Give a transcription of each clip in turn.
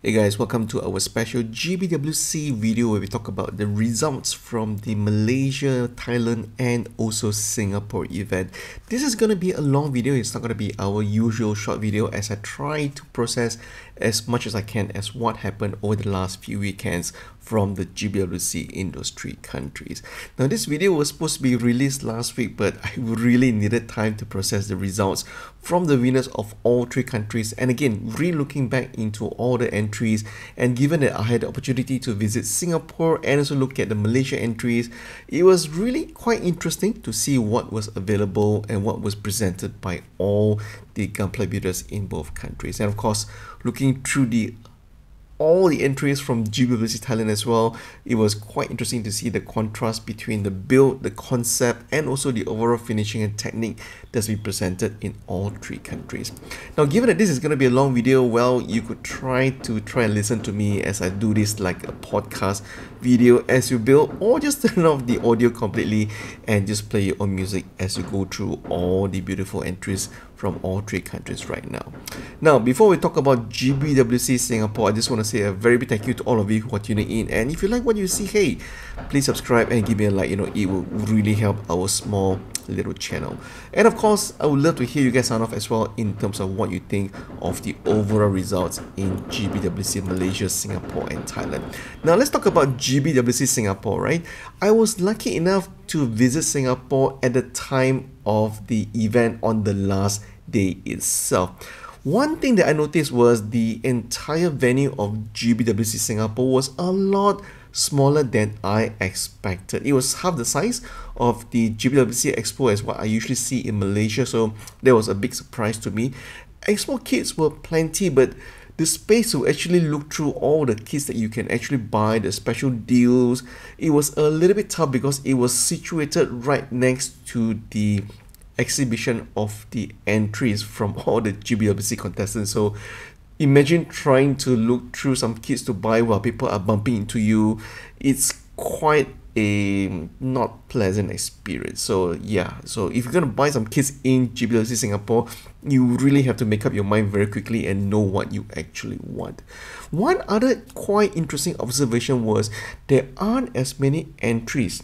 Hey guys, welcome to our special GBWC video where we talk about the results from the Malaysia, Thailand and also Singapore event. This is going to be a long video, it's not going to be our usual short video as I try to process as much as I can as what happened over the last few weekends from the GBWC in those three countries. Now this video was supposed to be released last week but I really needed time to process the results from the winners of all three countries and again re-looking back into all the entries and given that I had the opportunity to visit Singapore and also look at the Malaysia entries it was really quite interesting to see what was available and what was presented by all the Gunpla builders in both countries and of course looking through the all the entries from GBWC Thailand as well. It was quite interesting to see the contrast between the build, the concept, and also the overall finishing and technique that's been presented in all three countries. Now, given that this is going to be a long video, well, you could try to try and listen to me as I do this like a podcast video as you build, or just turn off the audio completely and just play your own music as you go through all the beautiful entries from all three countries right now. Now, before we talk about GBWC Singapore, I just want to say a very big thank you to all of you who are tuning in. And if you like what you see, hey, please subscribe and give me a like. You know, it will really help our small little channel. And of course, I would love to hear you guys sound off as well in terms of what you think of the overall results in GBWC Malaysia, Singapore, and Thailand. Now, let's talk about GBWC Singapore, right? I was lucky enough to visit Singapore at the time of the event on the last day itself. One thing that I noticed was the entire venue of GBWC Singapore was a lot smaller than I expected. It was half the size of the GBWC Expo as what I usually see in Malaysia, so that was a big surprise to me. Expo kits were plenty, but the space to actually look through all the kits that you can actually buy, the special deals, it was a little bit tough because it was situated right next to the exhibition of the entries from all the GBWC contestants. So imagine trying to look through some kits to buy while people are bumping into you. It's quite a not pleasant experience. So yeah, so if you're gonna buy some kits in GBWC Singapore, you really have to make up your mind very quickly and know what you actually want. One other quite interesting observation was there aren't as many entries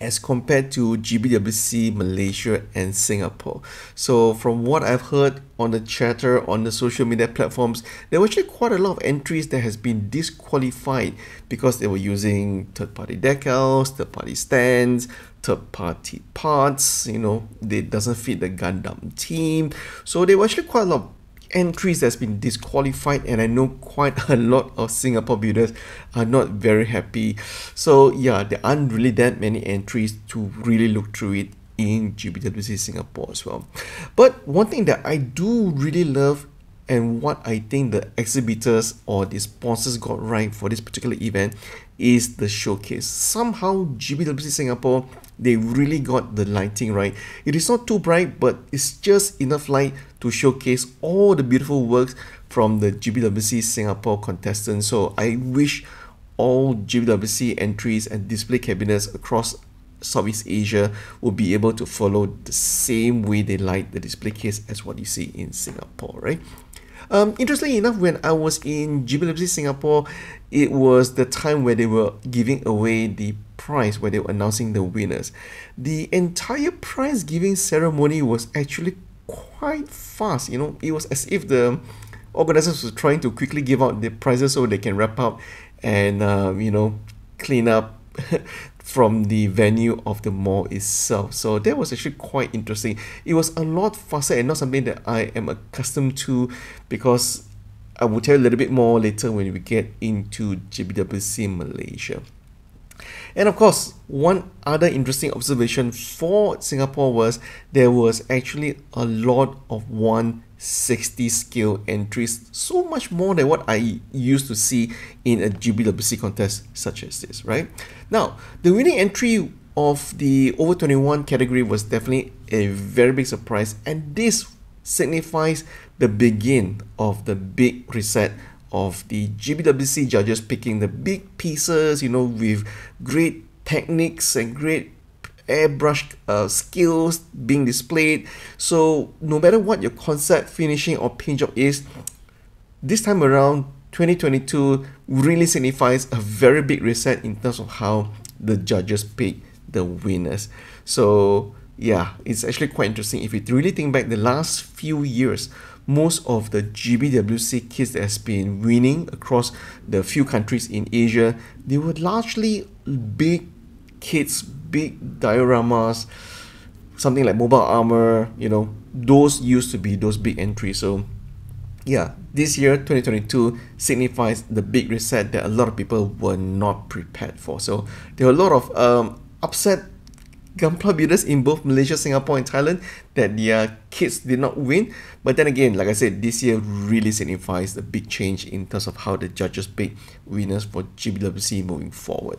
as compared to GBWC Malaysia and Singapore. So from what I've heard on the chatter on the social media platforms, there were actually quite a lot of entries that has been disqualified because they were using third-party decals, third-party stands, third-party parts, you know, they doesn't fit the Gundam team. So there were actually quite a lot entries that's been disqualified and I know quite a lot of Singapore builders are not very happy. So yeah, there aren't really that many entries to really look through it in GBWC Singapore as well. But one thing that I do really love and what I think the exhibitors or the sponsors got right for this particular event is the showcase. Somehow GBWC Singapore, they really got the lighting right. It is not too bright, but it's just enough light to showcase all the beautiful works from the GBWC Singapore contestants. So I wish all GBWC entries and display cabinets across Southeast Asia will be able to follow the same way they light the display case as what you see in Singapore, right? Um, interestingly enough, when I was in GBWC Singapore, it was the time where they were giving away the prize, where they were announcing the winners. The entire prize giving ceremony was actually quite fast. You know, it was as if the organizers were trying to quickly give out the prizes so they can wrap up and uh, you know clean up from the venue of the mall itself. So that was actually quite interesting. It was a lot faster and not something that I am accustomed to because I will tell you a little bit more later when we get into GBWC Malaysia. And of course, one other interesting observation for Singapore was there was actually a lot of 160 scale entries, so much more than what I used to see in a GBWC contest such as this, right? Now, the winning entry of the over 21 category was definitely a very big surprise, and this signifies the begin of the big reset of the GBWC judges picking the big pieces, you know, with great techniques and great airbrush uh, skills being displayed. So no matter what your concept, finishing or paint job is, this time around, 2022 really signifies a very big reset in terms of how the judges pick the winners. So yeah, it's actually quite interesting. If you really think back the last few years, most of the GBWC kits that has been winning across the few countries in Asia, they were largely big kits, big dioramas, something like mobile armor, you know, those used to be those big entries. So yeah, this year 2022 signifies the big reset that a lot of people were not prepared for. So there were a lot of um, upset Gunpla builders in both Malaysia, Singapore, and Thailand that their kids did not win. But then again, like I said, this year really signifies the big change in terms of how the judges pick winners for GBWC moving forward.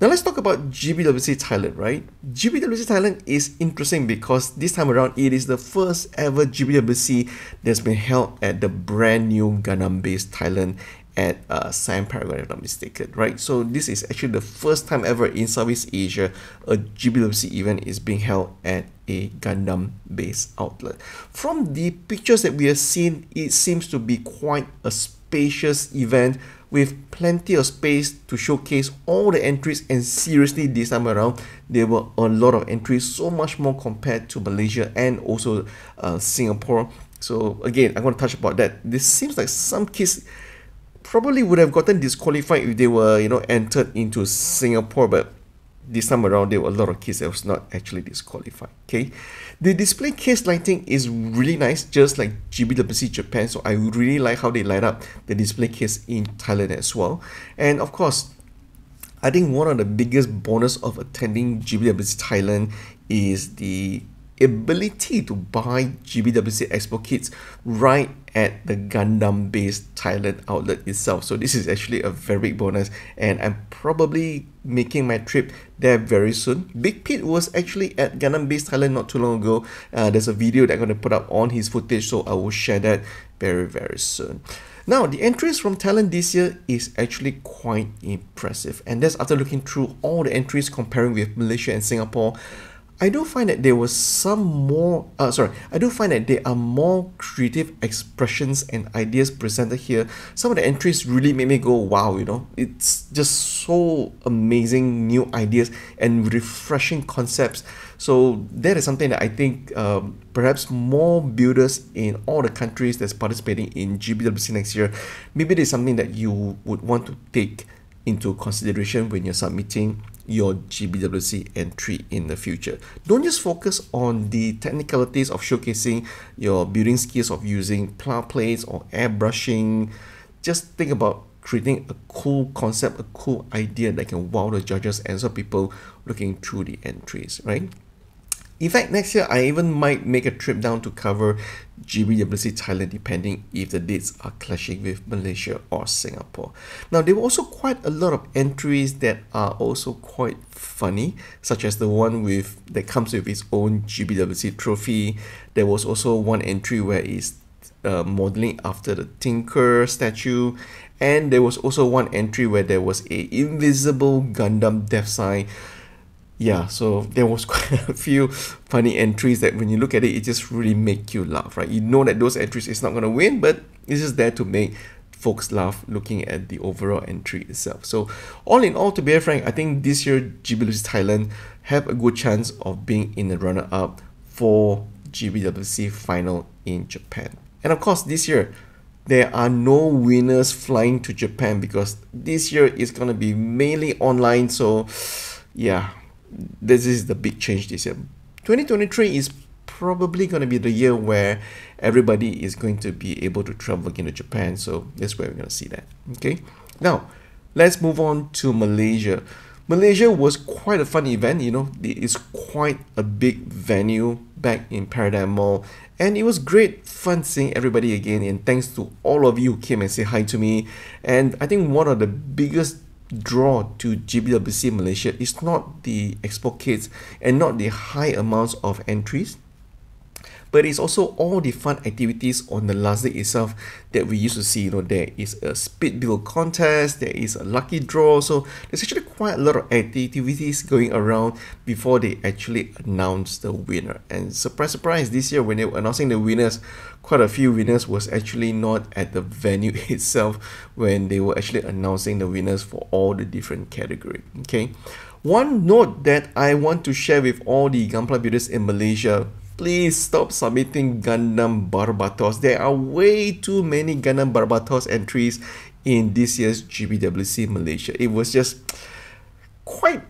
Now let's talk about GBWC Thailand, right? GBWC Thailand is interesting because this time around it is the first ever GBWC that's been held at the brand new Gundam base Thailand at uh, Siam Paragon, if I'm not mistaken, right? So this is actually the first time ever in Southeast Asia a GBWC event is being held at a Gundam base outlet. From the pictures that we have seen, it seems to be quite a spacious event with plenty of space to showcase all the entries and seriously this time around there were a lot of entries so much more compared to Malaysia and also uh, Singapore so again I'm going to touch about that this seems like some kids probably would have gotten disqualified if they were you know entered into Singapore but this time around there were a lot of kids that was not actually disqualified okay? The display case lighting is really nice just like GBWC Japan so I really like how they light up the display case in Thailand as well. And of course I think one of the biggest bonus of attending GBWC Thailand is the ability to buy GBWC Expo kits right at the Gundam base Thailand outlet itself. So this is actually a very big bonus and I'm probably making my trip there very soon. Big Pete was actually at Gundam base Thailand not too long ago. Uh, there's a video that I'm going to put up on his footage so I will share that very very soon. Now, the entries from Thailand this year is actually quite impressive, and that's after looking through all the entries comparing with Malaysia and Singapore. I do find that there was some more, uh, sorry, I do find that there are more creative expressions and ideas presented here. Some of the entries really made me go, wow, you know, it's just so amazing new ideas and refreshing concepts. So that is something that I think um, perhaps more builders in all the countries that's participating in GBWC next year, maybe there's something that you would want to take into consideration when you're submitting your GBWC entry in the future. Don't just focus on the technicalities of showcasing your building skills of using pla plates or airbrushing. Just think about creating a cool concept, a cool idea that can wow the judges and some people looking through the entries, right? In fact, next year I even might make a trip down to cover GBWC Thailand depending if the dates are clashing with Malaysia or Singapore. Now there were also quite a lot of entries that are also quite funny, such as the one with that comes with its own GBWC trophy. There was also one entry where it's uh, modeling after the Thinker statue and there was also one entry where there was a invisible Gundam Deathscythe yeah so there was quite a few funny entries that when you look at it it just really make you laugh right? You know that those entries is not going to win but it's just there to make folks laugh looking at the overall entry itself. So all in all to be frank i think this year gbwc thailand have a good chance of being in the runner-up for gbwc final in japan. And of course this year there are no winners flying to japan because this year is going to be mainly online so yeah this is the big change this year. 2023 is probably going to be the year where everybody is going to be able to travel again to Japan. So that's where we're going to see that. Okay. Now, let's move on to Malaysia. Malaysia was quite a fun event. You know, it's quite a big venue back in Paradigm Mall. And it was great fun seeing everybody again. And thanks to all of you who came and say hi to me. And I think one of the biggest draw to GBWC Malaysia is not the expo kits and not the high amounts of entries, but it's also all the fun activities on the last day itself that we used to see. You know, there is a speed build contest, there is a lucky draw, so there's actually quite a lot of activities going around before they actually announce the winner. And surprise, surprise, this year when they were announcing the winners, quite a few winners was actually not at the venue itself when they were actually announcing the winners for all the different category. Okay. One note that I want to share with all the Gunpla builders in Malaysia please stop submitting Gundam Barbatos. There are way too many Gundam Barbatos entries in this year's GBWC Malaysia. It was just quite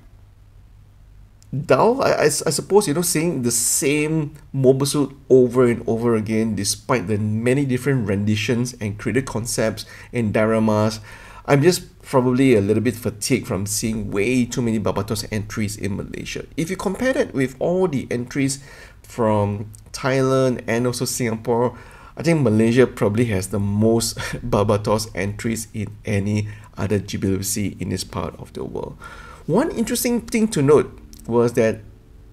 dull. I, I, I suppose, you know, seeing the same mobile suit over and over again, despite the many different renditions and creative concepts and dioramas. I'm just probably a little bit fatigued from seeing way too many Barbatos entries in Malaysia. If you compare that with all the entries from Thailand and also Singapore, I think Malaysia probably has the most Barbatos entries in any other GBWC in this part of the world. One interesting thing to note was that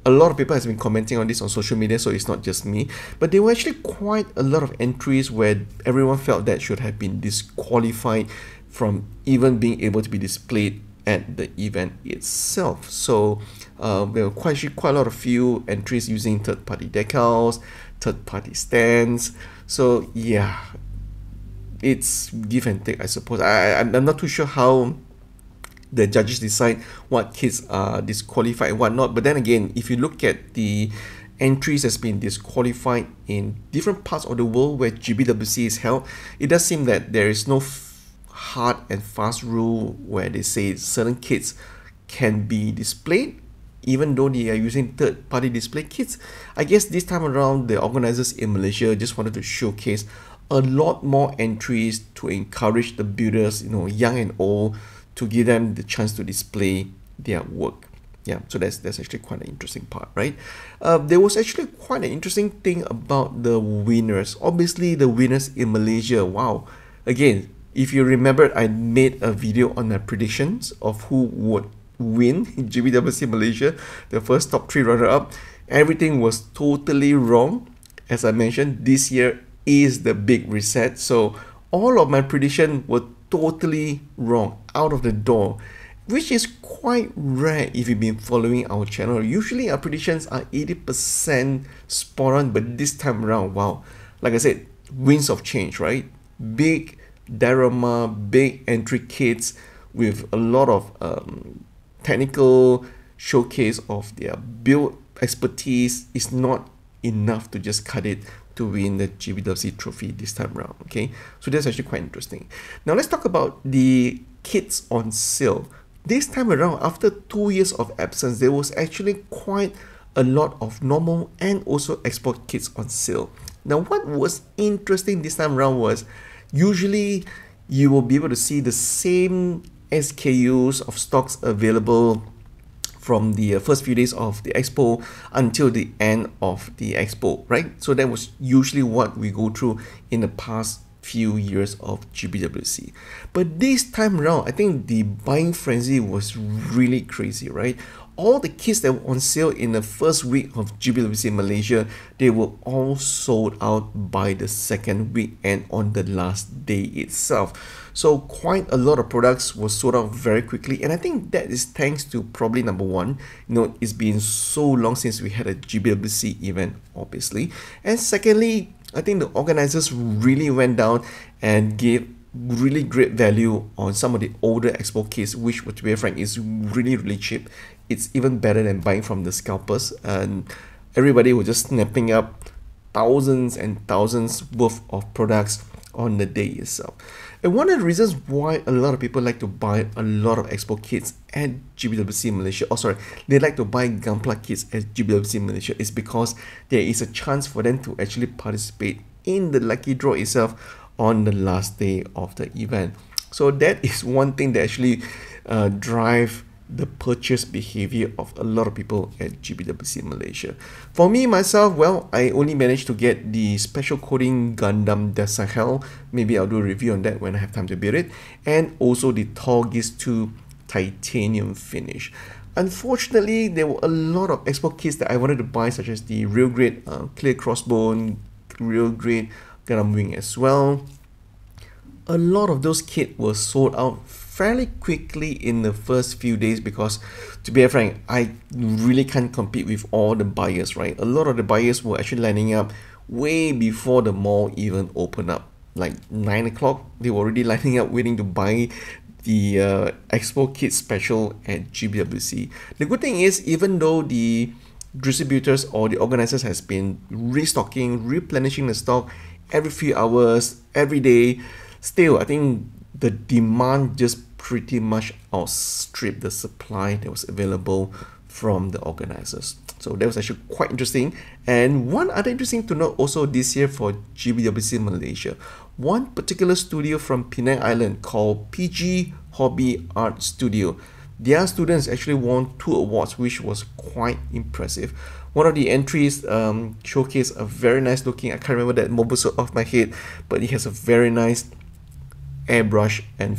a lot of people has been commenting on this on social media, so it's not just me. But there were actually quite a lot of entries where everyone felt that should have been disqualified from even being able to be displayed at the event itself. So uh, there were quite quite a lot of few entries using third-party decals, third-party stands. So yeah, it's give and take, I suppose. I I'm not too sure how the judges decide what kids are disqualified and whatnot. But then again, if you look at the entries that's been disqualified in different parts of the world where GBWC is held, it does seem that there is no hard and fast rule where they say certain kits can be displayed even though they are using third party display kits. I guess this time around the organizers in Malaysia just wanted to showcase a lot more entries to encourage the builders, you know, young and old, to give them the chance to display their work. Yeah, so that's that's actually quite an interesting part, right? Uh, there was actually quite an interesting thing about the winners. Obviously, the winners in Malaysia. Wow, again, if you remember, I made a video on my predictions of who would win in GBWC Malaysia, the first top three runner up. Everything was totally wrong. As I mentioned, this year is the big reset. So all of my prediction were totally wrong out of the door, which is quite rare if you've been following our channel. Usually our predictions are 80% spot on, but this time around, wow, like I said, winds of change, right? Big diorama, big entry kits with a lot of um, technical showcase of their build expertise is not enough to just cut it to win the GBWC trophy this time around. Okay, so that's actually quite interesting. Now let's talk about the kits on sale. This time around, after two years of absence, there was actually quite a lot of normal and also expo kits on sale. Now, what was interesting this time around was usually you will be able to see the same SKUs of stocks available from the uh, first few days of the expo until the end of the expo, right? So that was usually what we go through in the past few years of GBWC. But this time around, I think the buying frenzy was really crazy, right? All the kits that were on sale in the first week of GBWC Malaysia, they were all sold out by the second week and on the last day itself. So quite a lot of products were sold out very quickly and I think that is thanks to probably number one, you know, it's been so long since we had a GBWC event obviously. And secondly, I think the organizers really went down and gave really great value on some of the older expo kits which to be frank is really really cheap it's even better than buying from the scalpers and everybody was just snapping up thousands and thousands worth of products on the day itself. And one of the reasons why a lot of people like to buy a lot of expo kits at GBWC Malaysia, or oh, sorry, they like to buy Gunpla kits at GBWC Malaysia is because there is a chance for them to actually participate in the lucky draw itself on the last day of the event. So that is one thing that actually uh, drive the purchase behavior of a lot of people at GBWC Malaysia. For me myself, well, I only managed to get the special coating Gundam Deathscythe Hell. Maybe I'll do a review on that when I have time to build it. And also the Tallgeese 2 titanium finish. Unfortunately, there were a lot of expo kits that I wanted to buy, such as the real grade uh, clear crossbone, real grade Gundam wing as well. A lot of those kits were sold out fairly quickly in the first few days because to be frank I really can't compete with all the buyers right? A lot of the buyers were actually lining up way before the mall even opened up. Like 9 o'clock they were already lining up waiting to buy the uh, expo kit special at GBWC the good thing is even though the distributors or the organizers has been restocking replenishing the stock every few hours every day still I think the demand just pretty much outstripped the supply that was available from the organizers. So that was actually quite interesting. And one other interesting to note also this year for GBWC Malaysia, one particular studio from Penang Island called PG Hobby Art Studio. Their students actually won two awards, which was quite impressive. One of the entries um, showcased a very nice looking, I can't remember that mobile off my head, but it has a very nice airbrush and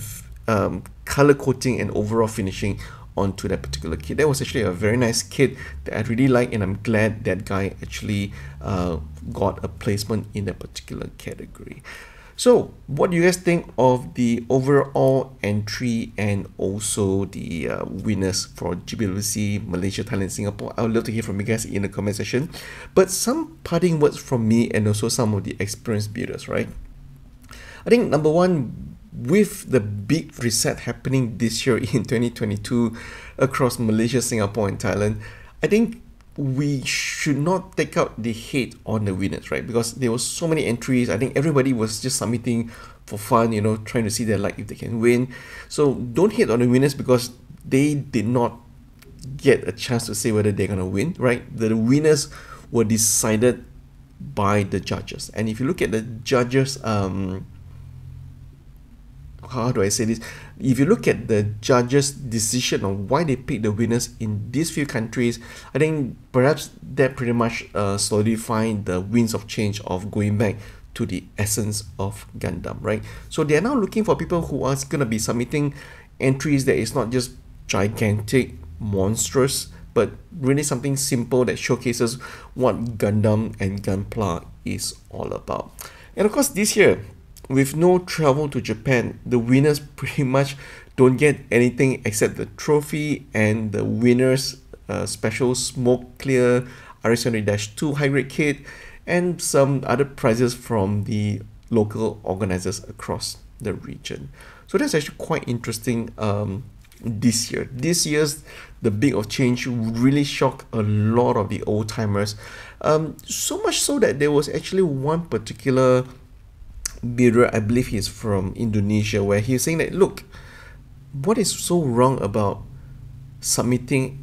um, color coating and overall finishing onto that particular kit. That was actually a very nice kit that I really like and I'm glad that guy actually uh, got a placement in that particular category. So what do you guys think of the overall entry and also the uh, winners for GBWC Malaysia, Thailand, Singapore? I would love to hear from you guys in the comment section. But some parting words from me and also some of the experienced builders, right? I think number one, with the big reset happening this year in 2022 across Malaysia, Singapore, and Thailand, I think we should not take out the hate on the winners, right? Because there were so many entries. I think everybody was just submitting for fun, you know, trying to see their luck if they can win. So don't hate on the winners because they did not get a chance to say whether they're gonna win, right? The winners were decided by the judges. And if you look at the judges um how do I say this? If you look at the judges' decision on why they picked the winners in these few countries, I think perhaps that pretty much uh, solidified the winds of change of going back to the essence of Gundam, right? So they are now looking for people who are going to be submitting entries that is not just gigantic, monstrous, but really something simple that showcases what Gundam and Gunpla is all about. And of course, this year, with no travel to Japan, the winners pretty much don't get anything except the trophy and the winner's uh, special smoke clear RS-2 high grade kit and some other prizes from the local organizers across the region. So that's actually quite interesting um, this year. This year's the big of change really shocked a lot of the old timers. Um, so much so that there was actually one particular builder, I believe he's from Indonesia, where he's saying that look, what is so wrong about submitting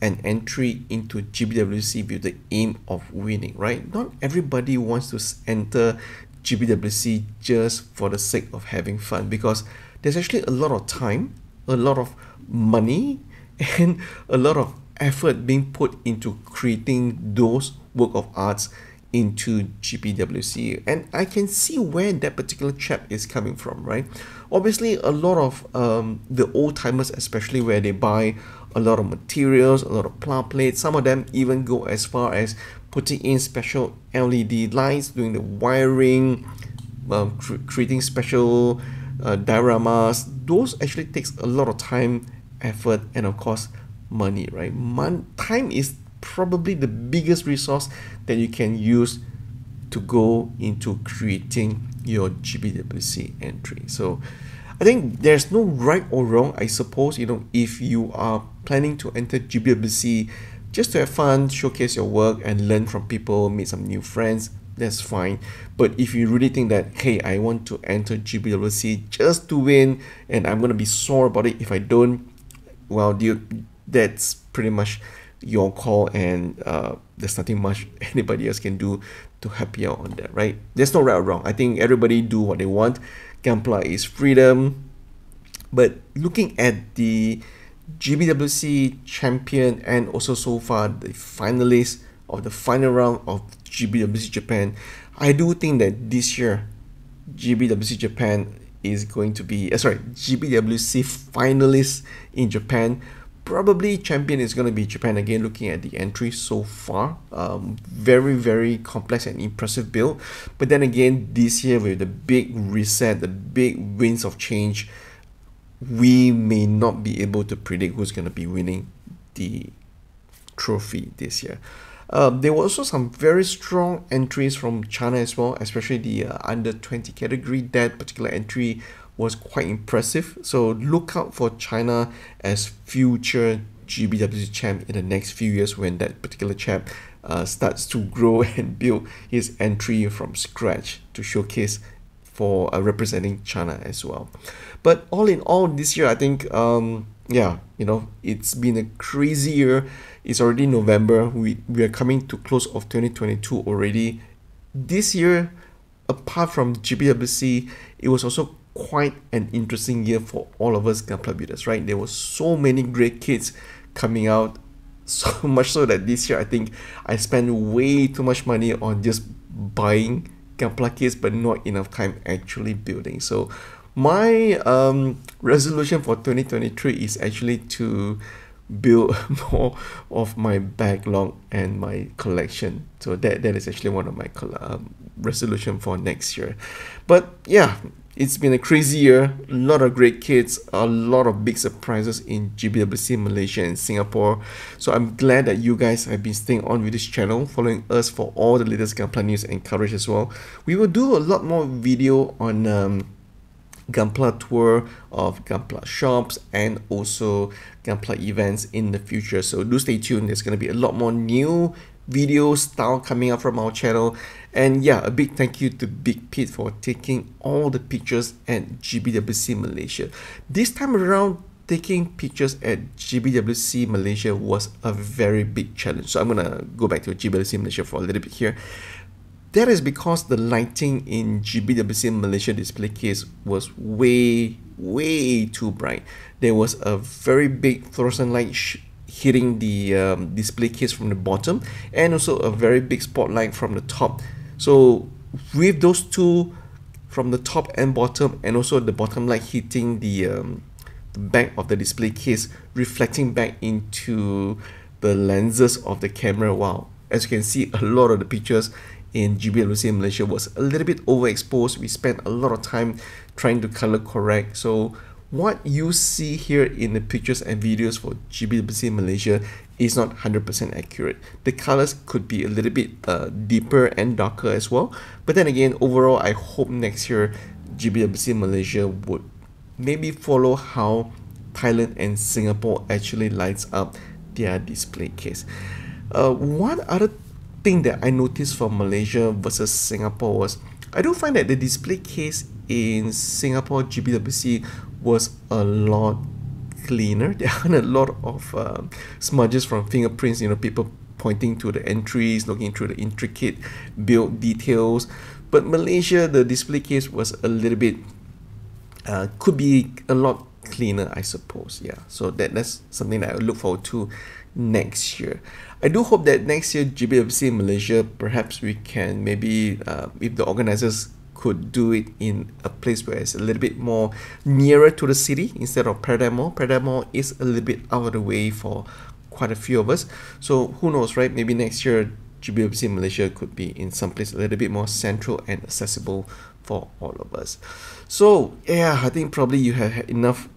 an entry into GBWC with the aim of winning, right? Not everybody wants to enter GBWC just for the sake of having fun because there's actually a lot of time, a lot of money, and a lot of effort being put into creating those work of arts into GBWC. and I can see where that particular chap is coming from right? Obviously a lot of um, the old timers especially where they buy a lot of materials a lot of pla plates some of them even go as far as putting in special LED lights doing the wiring um, cr creating special uh, dioramas. Those actually takes a lot of time effort and of course money right? Mon time is probably the biggest resource that you can use to go into creating your GBWC entry. So I think there's no right or wrong, I suppose, you know, if you are planning to enter GBWC just to have fun, showcase your work and learn from people, meet some new friends, that's fine. But if you really think that, hey, I want to enter GBWC just to win and I'm going to be sore about it if I don't, well, dude, that's pretty much your call and uh, there's nothing much anybody else can do to help you out on that right? There's no right or wrong. I think everybody do what they want. Gunpla is freedom. But looking at the gbwc champion and also so far the finalists of the final round of gbwc japan i do think that this year gbwc japan is going to be uh, sorry gbwc finalists in japan probably champion is going to be Japan again looking at the entry so far. Um, very very complex and impressive build. But then again this year with the big reset the big winds of change we may not be able to predict who's going to be winning the trophy this year. Uh, there were also some very strong entries from China as well, especially the uh, under 20 category. That particular entry was quite impressive. So look out for China as future GBWC champ in the next few years when that particular champ uh, starts to grow and build his entry from scratch to showcase for uh, representing China as well. But all in all, this year I think um, yeah, you know, it's been a crazy year. It's already November. We we are coming to close of 2022 already. This year, apart from GBWC, it was also quite an interesting year for all of us Gunpla builders, right? There were so many great kits coming out, so much so that this year I think I spent way too much money on just buying Gunpla kits, but not enough time actually building. So my um, resolution for 2023 is actually to build more of my backlog and my collection so that that is actually one of my um, resolution for next year but yeah it's been a crazy year, a lot of great kids a lot of big surprises in GBWC Malaysia and Singapore. So I'm glad that you guys have been staying on with this channel, following us for all the latest Gunpla news and coverage as well. We will do a lot more video on um, Gunpla tour of Gunpla shops and also Gunpla events in the future. So do stay tuned. There's going to be a lot more new video style coming up from our channel and yeah a big thank you to Big Pete for taking all the pictures at GBWC Malaysia this time around taking pictures at GBWC Malaysia was a very big challenge so I'm gonna go back to GBWC Malaysia for a little bit here that is because the lighting in GBWC Malaysia display case was way way too bright. There was a very big fluorescent light hitting the um, display case from the bottom and also a very big spotlight from the top. So with those two from the top and bottom and also the bottom light hitting the, um, the back of the display case reflecting back into the lenses of the camera wow. As you can see a lot of the pictures in GBWC in Malaysia was a little bit overexposed we spent a lot of time trying to color correct so what you see here in the pictures and videos for GBWC Malaysia is not 100% accurate. The colors could be a little bit uh, deeper and darker as well. But then again, overall, I hope next year GBWC Malaysia would maybe follow how Thailand and Singapore actually lights up their display case. Uh, one other thing that I noticed from Malaysia versus Singapore was I do find that the display case in Singapore GBWC was a lot cleaner. There aren't a lot of uh, smudges from fingerprints, you know, people pointing to the entries, looking through the intricate build details. But Malaysia, the display case was a little bit, uh, could be a lot cleaner, I suppose. Yeah, so that, that's something that I look forward to next year. I do hope that next year GBWC in Malaysia, perhaps we can maybe, uh, if the organizers could do it in a place where it's a little bit more nearer to the city instead of Paradigm Mall. Paradigm Mall is a little bit out of the way for quite a few of us. So who knows, right? Maybe next year GBWC Malaysia could be in some place a little bit more central and accessible for all of us. So yeah, I think probably you have enough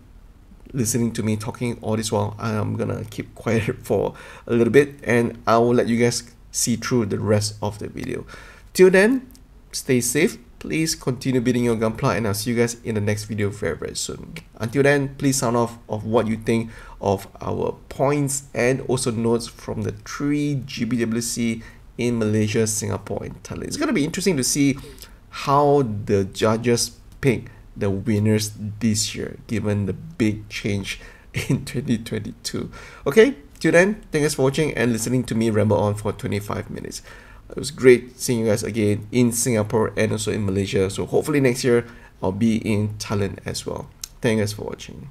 listening to me talking all this while. I'm gonna keep quiet for a little bit and I will let you guys see through the rest of the video. Till then, stay safe, please continue building your gunpla and I'll see you guys in the next video very very soon. Until then, please sound off of what you think of our points and also notes from the three GBWC in Malaysia, Singapore and Thailand. It's going to be interesting to see how the judges pick the winners this year given the big change in 2022. Okay, till then, thanks for watching and listening to me ramble on for 25 minutes. It was great seeing you guys again in Singapore and also in Malaysia. So hopefully next year I'll be in Thailand as well. Thank you guys for watching.